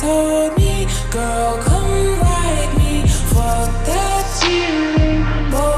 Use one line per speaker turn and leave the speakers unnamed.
told me, girl.